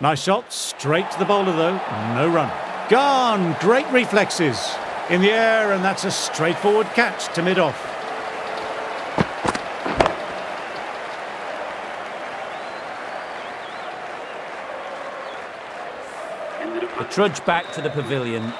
Nice shot, straight to the bowler though, no run. Gone, great reflexes. In the air, and that's a straightforward catch to mid-off. A trudge back to the pavilion